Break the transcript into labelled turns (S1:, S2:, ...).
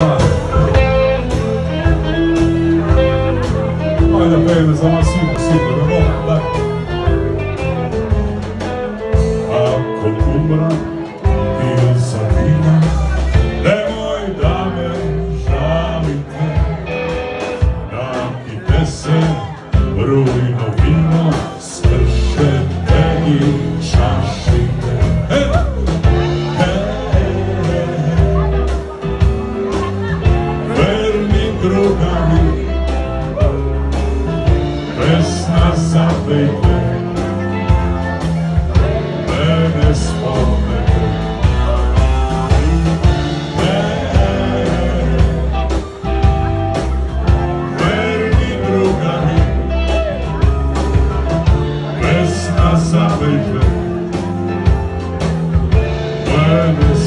S1: Olha pra eles, é uma cinco, vamos lá. Acostumbrado. ногами Краснозадый Переспал Sabbath, when